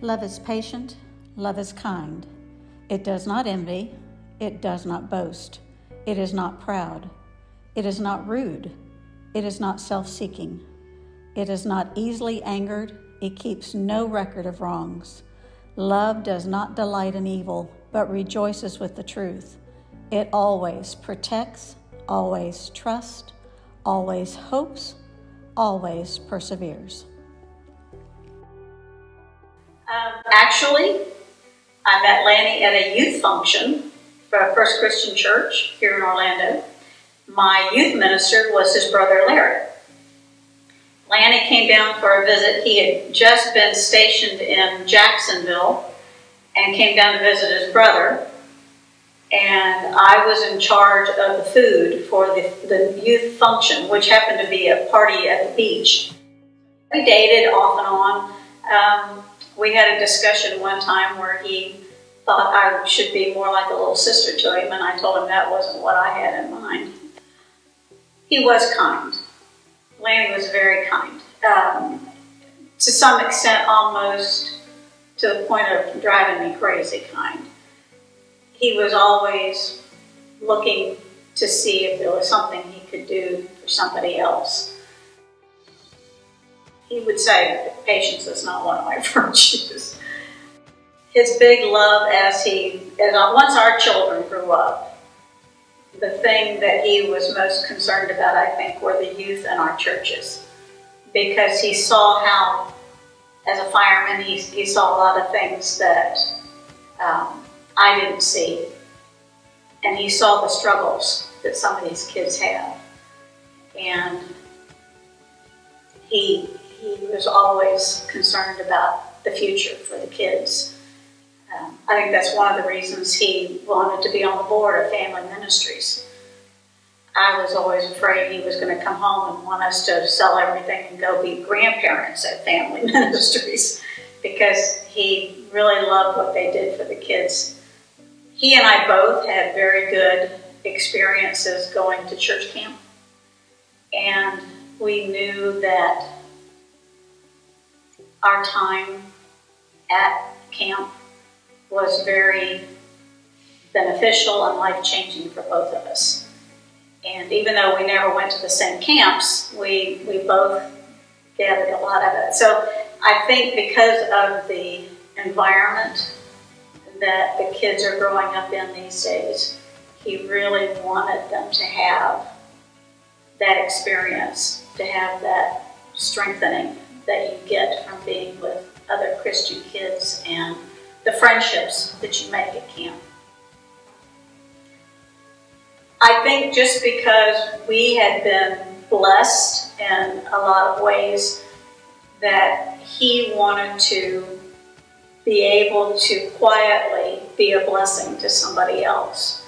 Love is patient, love is kind. It does not envy, it does not boast, it is not proud, it is not rude, it is not self seeking, it is not easily angered, it keeps no record of wrongs. Love does not delight in evil, but rejoices with the truth. It always protects, always trusts, always hopes, always perseveres. Um, actually, I met Lanny at a youth function for First Christian Church here in Orlando. My youth minister was his brother Larry. Lanny came down for a visit. He had just been stationed in Jacksonville and came down to visit his brother. And I was in charge of the food for the, the youth function, which happened to be a party at the beach. We dated off and on. Um, we had a discussion one time where he thought I should be more like a little sister to him, and I told him that wasn't what I had in mind. He was kind. Lanny was very kind. Um, to some extent, almost to the point of driving me crazy kind. He was always looking to see if there was something he could do for somebody else he would say patience is not one of my virtues. His big love as he, as once our children grew up, the thing that he was most concerned about, I think, were the youth in our churches. Because he saw how, as a fireman, he, he saw a lot of things that um, I didn't see. And he saw the struggles that some of these kids have. And he he was always concerned about the future for the kids. Um, I think that's one of the reasons he wanted to be on the board of Family Ministries. I was always afraid he was going to come home and want us to sell everything and go be grandparents at Family Ministries because he really loved what they did for the kids. He and I both had very good experiences going to church camp, and we knew that our time at camp was very beneficial and life changing for both of us. And even though we never went to the same camps, we, we both gathered a lot of it. So I think because of the environment that the kids are growing up in these days, he really wanted them to have that experience, to have that strengthening that you get from being with other Christian kids and the friendships that you make at camp. I think just because we had been blessed in a lot of ways that he wanted to be able to quietly be a blessing to somebody else.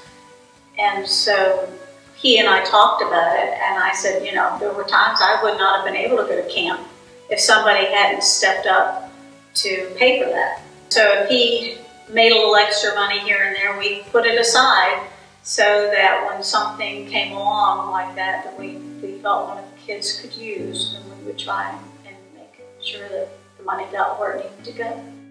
And so he and I talked about it, and I said, you know, there were times I would not have been able to go to camp if somebody hadn't stepped up to pay for that. So if he made a little extra money here and there, we put it aside so that when something came along like that that we, we felt one of the kids could use, then we would try and make sure that the money got where it needed to go.